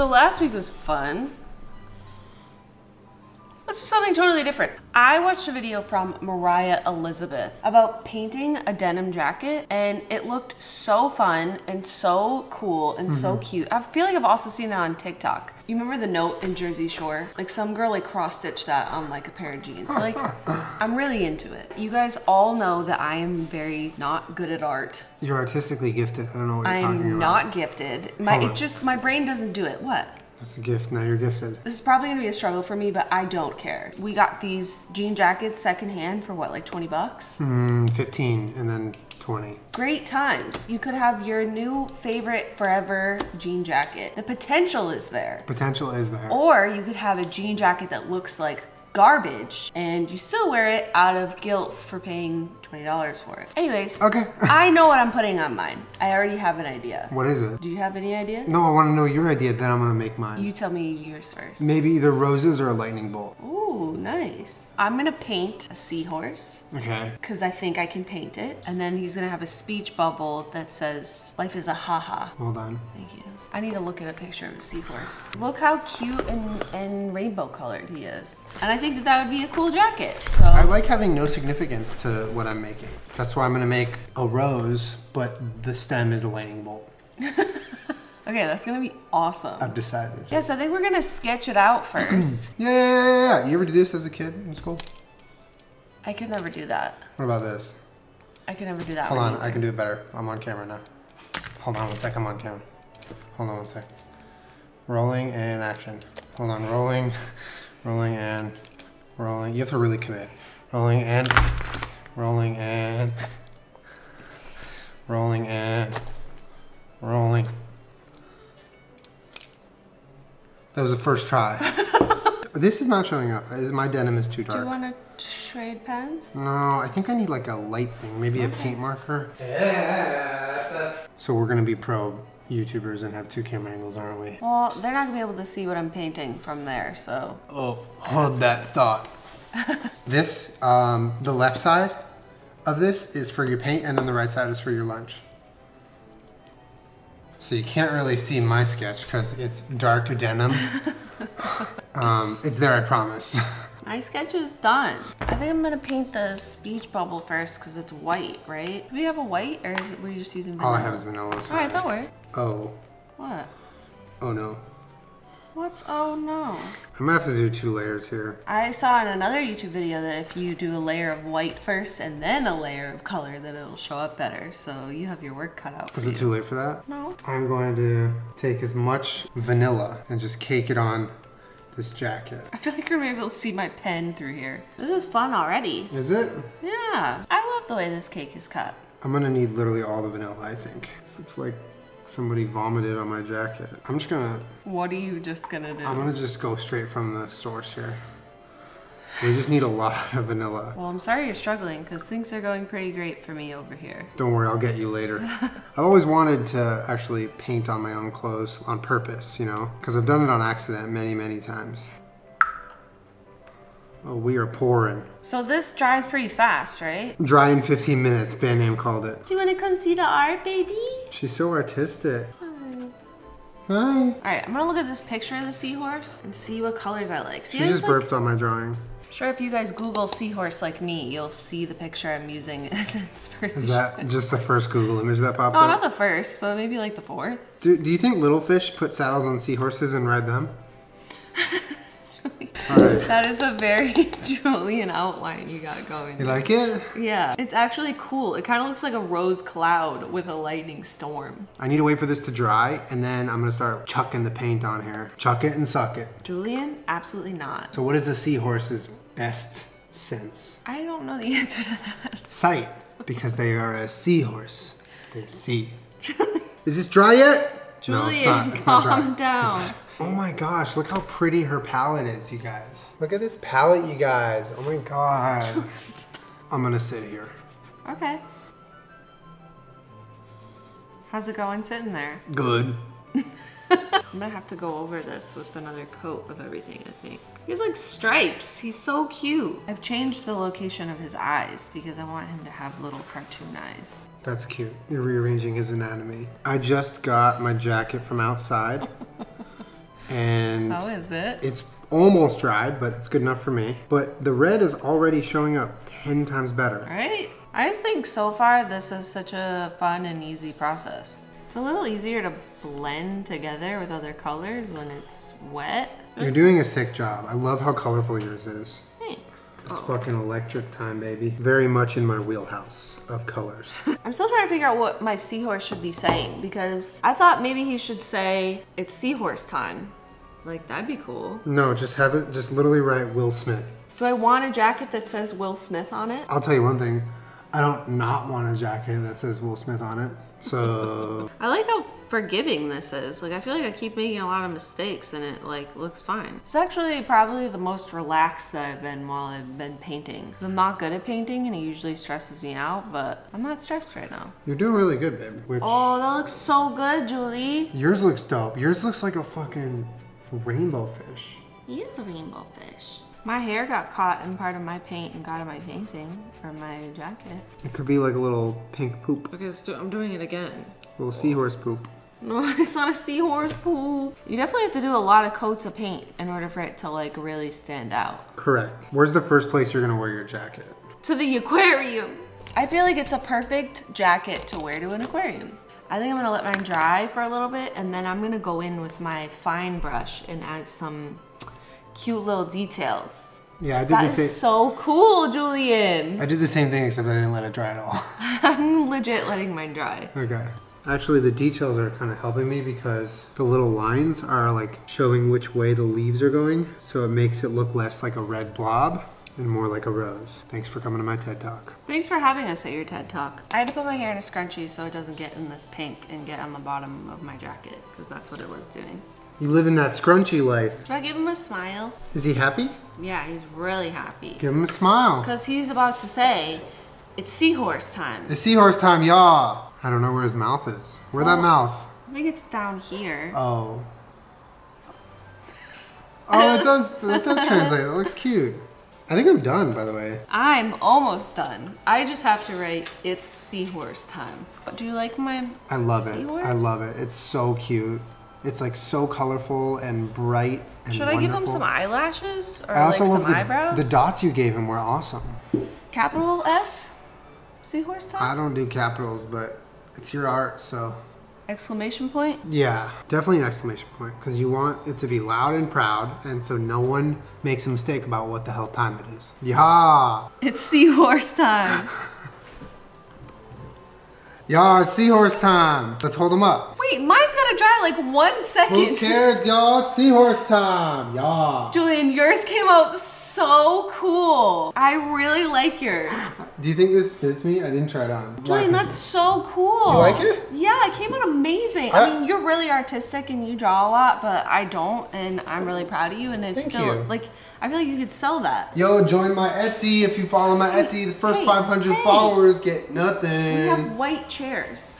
So last week was fun. Let's do something totally different. I watched a video from Mariah Elizabeth about painting a denim jacket and it looked so fun and so cool and so mm-hmm. cute. I feel like I've also seen it on TikTok. You remember the note in Jersey Shore? Like some girl like cross stitched that on like a pair of jeans. Like I'm really into it. You guys all know that I am very not good at art. You're artistically gifted. I don't know what you're talking I'm not gifted. My Hold it on. just my brain doesn't do it. What? That's a gift. Now you're gifted. This is probably gonna be a struggle for me, but I don't care. We got these jean jackets secondhand for what, like 20 bucks? Mm, 15 and then 20. Great times. You could have your new favorite forever jean jacket. The potential is there. Potential is there. Or you could have a jean jacket that looks like garbage and you still wear it out of guilt for paying $20 for it. Anyways, Okay. I know what I'm putting on mine. I already have an idea. What is it? Do you have any ideas? No, I want to know your idea, then I'm going to make mine. You tell me yours first. Maybe either roses or a lightning bolt. Ooh, nice. I'm gonna paint a seahorse Okay. because I think I can paint it. And then he's gonna have a speech bubble that says, Life is a haha. Well done. Thank you. I need to look at a picture of a seahorse. Look how cute and, and rainbow colored he is. And I think that that would be a cool jacket. So I like having no significance to what I'm making. That's why I'm going to make a rose, but the stem is a lightning bolt. Okay, that's gonna be awesome. I've decided. Yeah, so I think we're gonna sketch it out first. Yeah, yeah, yeah, yeah. You ever do this as a kid in school? I could never do that. What about this? I could never do that. Hold on, I can do it better. I'm on camera now. Hold on one sec, I'm on camera. Hold on one sec. Rolling and action. Hold on, rolling, rolling and rolling. You have to really commit. Rolling and rolling and rolling and rolling. That was the first try. this is not showing up. Is- My denim is too dark. Do you wanna trade pens? No, I think I need like a light thing, maybe a paint marker. So we're gonna be pro YouTubers and have two camera angles, aren't we? Well, they're not gonna be able to see what I'm painting from there, so. Oh, hold that thought. this, um, the left side of this is for your paint, and then the right side is for your lunch. So you can't really see my sketch because it's dark denim. um, it's there, I promise. My sketch is done. I think I'm gonna paint the speech bubble first because it's white, right? Do we have a white or is it, were you just using vanilla? All I have is vanilla. so- All right, that works. Oh, What? oh no. What's, oh no. I'm gonna have to do two layers here. I saw in another YouTube video that if you do a layer of white first and then a layer of color, that it'll show up better. So you have your work cut out for Is you. it too late for that? No. I'm going to take as much vanilla and just cake it on this jacket. I feel like you're gonna be able to see my pen through here. This is fun already. Is it? Yeah. I love the way this cake is cut. I'm gonna need literally all the vanilla, I think. This looks like somebody vomited on my jacket. I'm just gonna, What are you just gonna do? I'm gonna just go straight from the source here. We just need a lot of vanilla. Well, I'm sorry you're struggling because things are going pretty great for me over here. Don't worry, I'll get you later. I've always wanted to actually paint on my own clothes on purpose, you know? Because I've done it on accident many, many times. Oh, we are pouring. So this dries pretty fast, right? Dry in 15 minutes, band name called it. Do you want to come see the art, baby? She's so artistic. Hi. All right, I'm gonna look at this picture of the seahorse and see what colors I like. See, She there's just like- burped on my drawing. Sure, if you guys Google seahorse like me, you'll see the picture I'm using as inspiration. Is that just the first Google image that popped No, up? not the first, but maybe like the fourth. Do, do you think little fish put saddles on seahorses and ride them? That is a very Julian outline you got going. You like it? Yeah, it's actually cool. It kind of looks like a rose cloud with a lightning storm. I need to wait for this to dry and then I'm gonna start chucking the paint on here. Chuck it and suck it. Julian, absolutely not. So what is a seahorse's best sense? I don't know the answer to that. Sight, because they are a seahorse. They see. Is this dry yet? No, it's Julian, not. It's not dry. calm down. Oh my gosh, look how pretty her palette is, you guys. Look at this palette, you guys. Oh my god. I'm gonna sit here. Okay. How's it going sitting there? Good. I'm gonna have to go over this with another coat of everything, I think. He has like stripes. He's so cute. I've changed the location of his eyes because I want him to have little cartoon eyes. That's cute. You're rearranging his anatomy. I just got my jacket from outside. and How is it? it's almost dried, but it's good enough for me. But the red is already showing up 10 times better. Right? I just think so far this is such a fun and easy process. It's a little easier to blend together with other colors when it's wet. You're doing a sick job. I love how colorful yours is. Thanks. It's fucking electric time, baby. Very much in my wheelhouse of colors. I'm still trying to figure out what my seahorse should be saying because I thought maybe he should say it's seahorse time. Like that'd be cool. no, just have it, just literally write Will Smith. Do I want a jacket that says Will Smith on it? I'll tell you one thing. I don't not want a jacket that says Will Smith on it. So I like how forgiving this is. Like I feel like I keep making a lot of mistakes and it like looks fine. It's actually probably the most relaxed that I've been while I've been painting. Cause I'm not good at painting and it usually stresses me out, but I'm not stressed right now. you're doing really good, babe. Which Oh, that looks so good, Julie. yours looks dope. Yours looks like a fucking rainbow fish. He is a rainbow fish. My hair got caught in part of my paint and got in my painting or my jacket. It could be like a little pink poop, Because I'm doing it again. little seahorse poop. No, it's not a seahorse pool. You definitely have to do a lot of coats of paint in order for it to like really stand out. Correct. Where's the first place you're gonna wear your jacket? To the aquarium. I feel like it's a perfect jacket to wear to an aquarium. I think I'm gonna let mine dry for a little bit and then I'm gonna go in with my fine brush and add some cute little details. Yeah, I did That the is same. so cool, Julian. I did the same thing except I didn't let it dry at all. I'm legit letting mine dry. okay. Actually, the details are kind of helping me because the little lines are like showing which way the leaves are going, so it makes it look less like a red blob and more like a rose. Thanks for coming to my TED Talk. Thanks for having us at your TED Talk. I had to put my hair in a scrunchie so it doesn't get in this pink and get on the bottom of my jacket because that's what it was doing. You live in that scrunchy life. Should I give him a smile? Is he happy? Yeah, he's really happy. Give him a smile. Because he's about to say, it's seahorse time. The seahorse time, y'all. I don't know where his mouth is. Where that Oh. mouth? I think it's down here. Oh. Oh, it does it does translate. It looks cute. I think I'm done, by the way. I'm almost done. I just have to write, it's seahorse time. But do you like my... I love it. I love it. It's so cute. It's like so colorful and bright and Should I give him some eyelashes? Or I like also some love the, eyebrows? the dots you gave him were awesome. Capital S? Seahorse time? I don't do capitals, but it's your art, so Exclamation point? yeah, definitely an exclamation point because you want it to be loud and proud, and so no one makes a mistake about what the hell time it is. Yeah, It's seahorse time. yeah, it's seahorse time. Let's hold them up. Wait, mine's gotta dry like one Who cares, y'all? Seahorse time. y'all. Julian, yours came out so cool. I really like yours. Do you think this fits me? I didn't try it on. Julian, that's so cool. You like it? Yeah, it came out amazing. I, I- mean, you're really artistic and you draw a lot, but I don't, and I'm really proud of you. And it's still you. like I feel like you could sell that. Yo, join my Etsy. If you follow my Etsy, the first hey, 500 hey. followers get nothing. We have white chairs.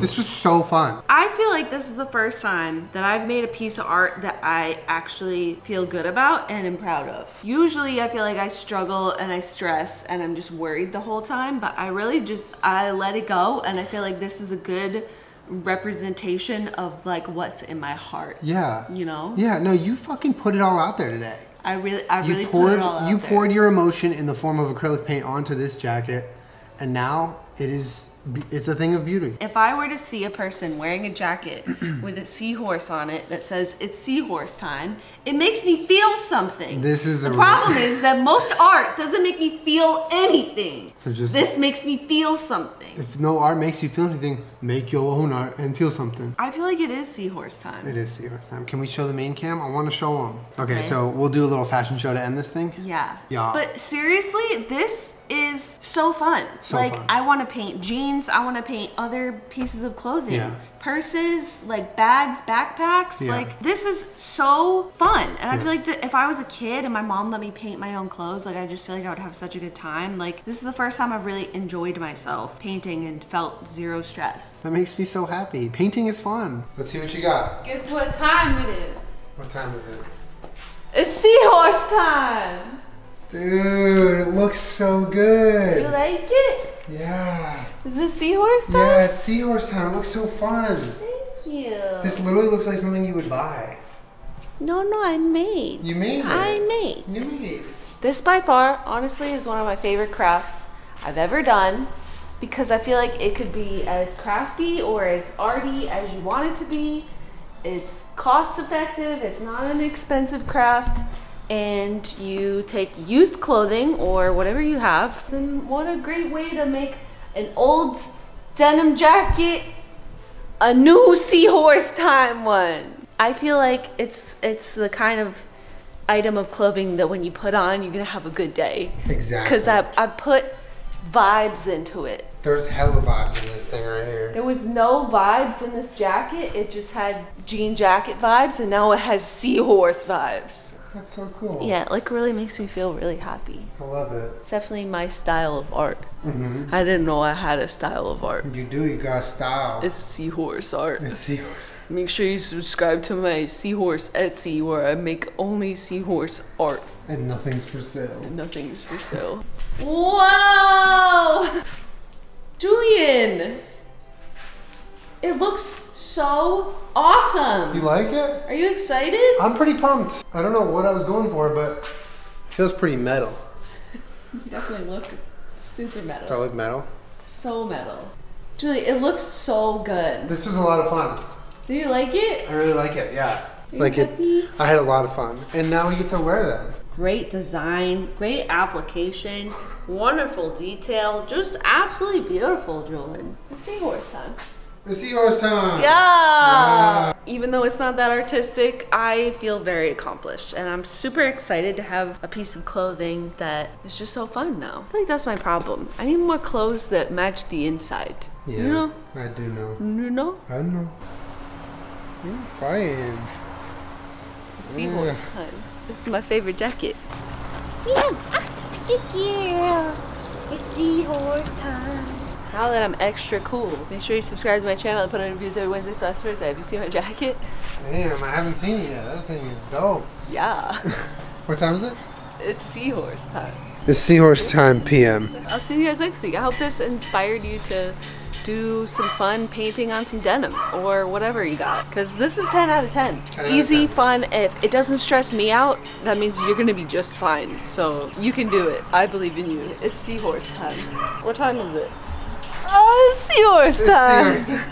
This was so fun. I feel like this is the first time that I've made a piece of art that I actually feel good about and am proud of. Usually I feel like I struggle and I stress and I'm just worried the whole time, but I really just I let it go and I feel like this is a good representation of like what's in my heart. Yeah. You know? Yeah, no, you fucking put it all out there today. I really I You really put poured it all out you there. poured your emotion in the form of acrylic paint onto this jacket, and now it is it's a thing of beauty. If I were to see a person wearing a jacket with a seahorse on it that says it's seahorse time, it makes me feel something. This is the a- problem is that most art doesn't make me feel anything. So just- this makes me feel something. If no art makes you feel anything, make your own art and feel something. I feel like it is seahorse time. It is seahorse time. Can we show the main cam? I want to show them. Okay, Okay. so we'll do a little fashion show to end this thing. Yeah. Yeah. But seriously, this is so fun. So like fun. I want to paint jeans, I want to paint other pieces of clothing. Yeah. Purses, like bags, backpacks, Yeah. like this is so fun. And I feel like that if I was a kid and my mom let me paint my own clothes, like I just feel like I would have such a good time. Like this is the first time I've really enjoyed myself painting and felt zero stress. That makes me so happy. Painting is fun. Let's see what you got. Guess what time it is? What time is it? It's seahorse time. Dude, it looks so good. You like it? Yeah. Is this seahorse time? Yeah, it's seahorse time. It looks so fun. Thank you. This literally looks like something you would buy. No, no, I made. You made it. I made. You made. This by far, honestly, is one of my favorite crafts I've ever done because I feel like it could be as crafty or as arty as you want it to be. It's cost effective, it's not an expensive craft, and you take used clothing or whatever you have. Then what a great way to make an old denim jacket a new seahorse time one. I feel like it's it's the kind of item of clothing that when you put on, you're gonna have a good day. Exactly. Because I, I put vibes into it. There's hella vibes in this thing right here. There was no vibes in this jacket. It just had jean jacket vibes, and now it has seahorse vibes. That's so cool. Yeah, like really makes me feel really happy. I love it. It's definitely my style of art. Mm-hmm. I didn't know I had a style of art. You do. You got style. It's seahorse art. It's seahorse. Make sure you subscribe to my seahorse Etsy where I make only seahorse art. And nothing's for sale. And Nothing's for sale. Whoa! Julian! It looks so awesome. You like it? Are you excited? I'm pretty pumped. I don't know what I was going for, but it feels pretty metal. You definitely look super Do I look metal? So metal. Julie, it looks so good. This was a lot of fun. Do you like it? I really like it. Yeah. Like it. I had a lot of fun, and now we get to wear them. Great design, great application, wonderful detail, just absolutely beautiful, Julian. It's seahorse time. The seahorse time. Yeah. Even though it's not that artistic, I feel very accomplished. And I'm super excited to have a piece of clothing that is just so fun now. I think that's my problem. I need more clothes that match the inside. Yeah. You know? I do know. You know? I know. You're fine. Seahorse Yeah. time. This is my favorite jacket. Yeah, Ah! Thank you! it's seahorse time. Now that I'm extra cool, make sure you subscribe to my channel and put on reviews every Wednesday slash Thursday. Have you seen my jacket? Damn, I haven't seen it yet. That thing is dope. Yeah. What time is it? it's seahorse time. It's seahorse time PM. I'll see you guys next week. I hope this inspired you to do some fun painting on some denim or whatever you got. Because this is 10 out of 10. 10 out of Easy, 10. fun. If it doesn't stress me out, that means you're going to be just fine. So you can do it. I believe in you. It's seahorse time. What time is it? Oh, it's seahorse time. Seahorse time.